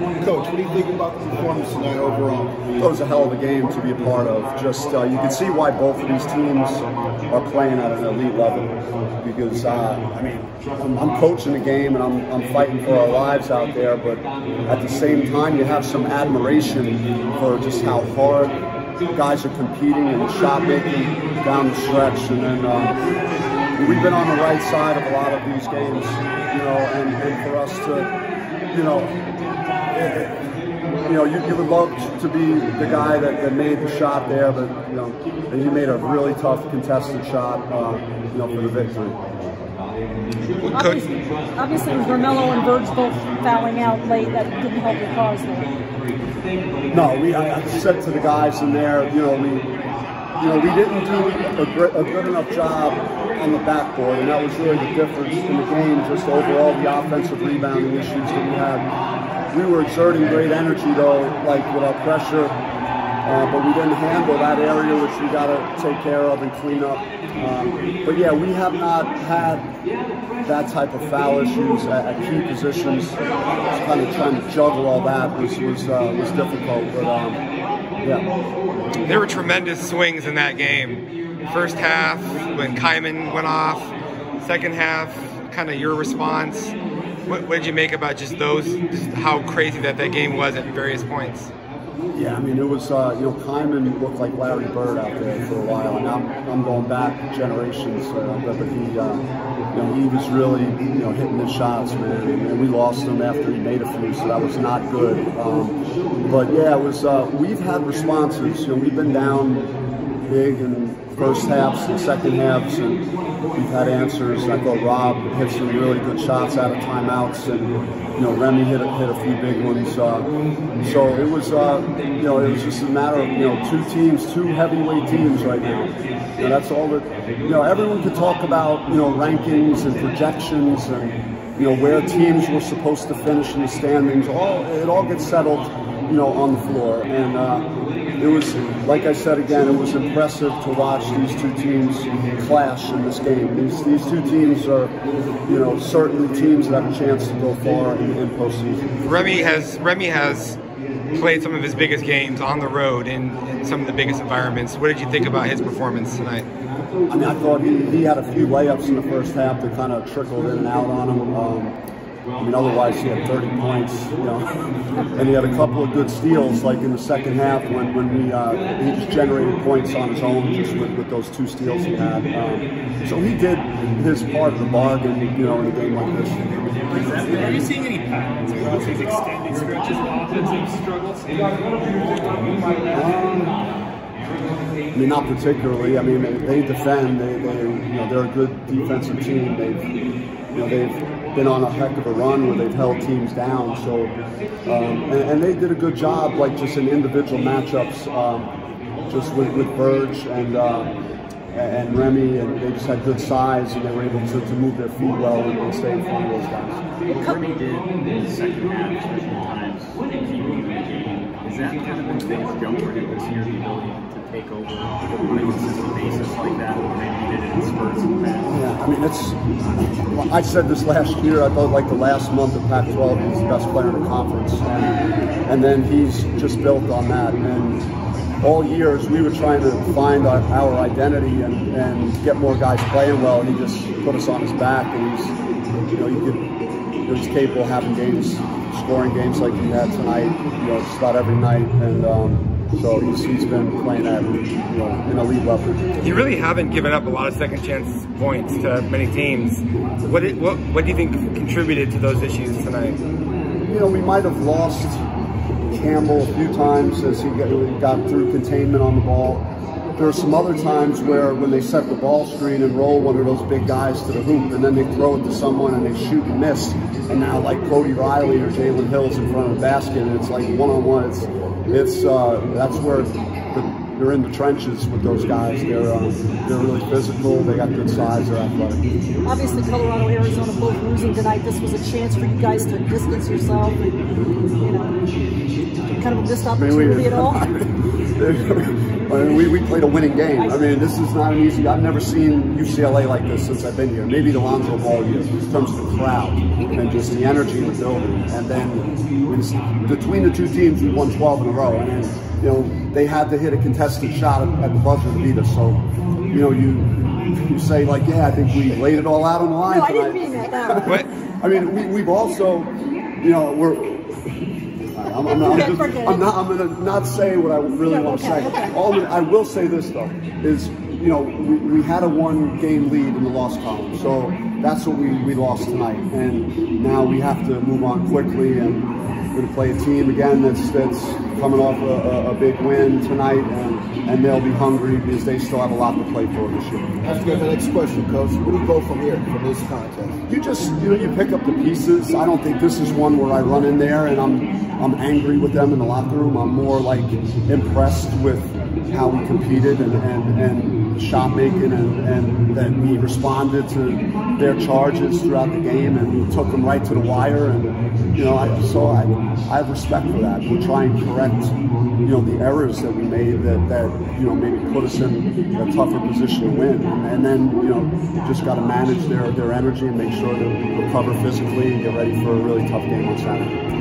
Coach, what do you think about the performance tonight overall? It was a hell of a game to be a part of. Just uh, you can see why both of these teams are playing at an elite level. Because uh, I mean, I'm, coaching the game and I'm, I'm fighting for our lives out there, but at the same time, you have some admiration for just how hard guys are competing and shot making down the stretch, and then. Um, we've been on the right side of a lot of these games, you know, and, and for us to, you know, you know, you, you, would love to be the guy that, that, made the shot there, but you know, and you made a really tough contested shot, uh, you know, for the victory. Obviously, obviously, it was Romello and Verge both fouling out late. That didn't help your cause, though. No, we. I, I said to the guys in there, you know, we, you know, we didn't do a, a good enough job on the backboard, and that was really the difference in the game, just overall the offensive rebounding issues that we had. We were exerting great energy, though, like with our pressure, uh, but we didn't handle that area, which we got to take care of and clean up. Um, but yeah, we have not had that type of foul issues at, at key positions. Just kind of trying to juggle all that was was uh, was difficult, but um, yeah. There were tremendous swings in that game first half when Khyman went off, second half, kind of your response. What, what, did you make about just those, just how crazy that that game was at various points? Yeah, I mean, it was, uh, you know, Kyman looked like Larry Bird out there for a while, and I'm, I'm going back generations, uh, but he, uh, you know, he was really, you know, hitting the shots, man, and we lost him after he made a few, so that was not good. Um, but yeah, it was, uh, we've had responses, you know, we've been down big and first halves and second halves, and we've had answers. I thought Rob hit some really good shots out of timeouts, and you know Remy hit a, hit a few big ones. Uh, so it was, uh, you know, it was just a matter of you know two teams, two heavyweight teams right now. Know, that's all that. You know, everyone could talk about you know rankings and projections and you know where teams were supposed to finish in the standings. All it all gets settled, you know, on the floor and. Uh, it was, like I said again, it was impressive to watch these two teams clash in this game. These these two teams are, you know, certainly teams that have a chance to go far in, in postseason. Remy has Remy has played some of his biggest games on the road in, in, some of the biggest environments. What did you think about his performance tonight? I mean, I thought he, he had a few layups in the first half that kind of trickled in and out on him. Um, I mean, otherwise he had 30 points, you know, and he had a couple of good steals, like in the second half when, when we, uh, he just generated points on his own just with, with those two steals he had. Um, so he did his part of the bargain, you know, in a game like this. Are you seeing any patterns across these extended stretches of offensive struggles? Um, I mean, not particularly. I mean, they, defend. They, they, you know, they're a good defensive team. They've, you know, they've been on a heck of a run where they've held teams down. So, um, and, and, they did a good job, like just in individual matchups, um, just with, with Verge and uh, and Remy, and they just had good size, and they were able to, to move their feet well and, and stay in front of those guys. What Remy did in the second half, especially times, keeping the game, is that kind of been the biggest jump for him this year, the ability to take over on a consistent basis like that, or maybe he did it in spurts in the past? Yeah, I mean, it's, I said this last year, I thought like the last month of Pac-12, he's the best player in the conference. And, and then he's just built on that. And all years we were trying to find our, our identity and, and get more guys playing well, and he just put us on his back. And he's, you know, you could, you know, he's capable of having games, scoring games like he had tonight, you know, just about every night. And, um, so he's, he's been playing at you know, an elite level. You really haven't given up a lot of second chance points to many teams. What, did, what, what do you think contributed to those issues tonight? You know, we might have lost Campbell a few times as he got, got through containment on the ball. There are some other times where when they set the ball screen and roll one of those big guys to the hoop and then they throw it to someone and they shoot and miss. And now like Cody Riley or Jalen Hill's in front of the basket and it's like one-on-one. -on -one. It's it's uh, that's where the, they're in the trenches with those guys. They're uh, they're really physical. They got good size. They're athletic. Obviously, Colorado, Arizona both losing tonight. This was a chance for you guys to distance yourself. And, you know, kind of a missed opportunity I mean, at all. I mean, we, we played a winning game. I mean, this is not an easy. I've never seen UCLA like this since I've been here. Maybe the Lonzo Ball year, in terms of the crowd and just the energy in the building. And then just, between the two teams, we won 12 in a row. And then, you know, they had to hit a contested shot at, at the buzzer to beat us. So, you know, you you say like, yeah, I think we laid it all out on the line No, I didn't mean that that way. What? I mean, we, we've also, you know, we're. I'm, I'm, not, I'm, just, I'm not. I'm going to not say what I really Yeah, want to okay, say. okay. All gonna- I will say this though is, you know, we, we had a one-game lead in the loss column, so that's what we, we lost tonight, and now we have to move on quickly and we're to play a team again that's that's coming off a, a, big win tonight, and, and they'll be hungry because they still have a lot to play for this year. Let's go to the next question, Coach. Where do you go from here, from this contest? You just you know you pick up the pieces. I don't think this is one where I run in there and I'm I'm angry with them in the locker room. I'm more like impressed with how we competed and and, and shot making and, and that we responded to their charges throughout the game and we took them right to the wire and you know I so I I have respect for that. We'll try and correct you know the errors that we made that that you know maybe put us in a tougher position to win and, and then you know just got to manage their their energy and make sure that we recover physically and get ready for a really tough game on Saturday.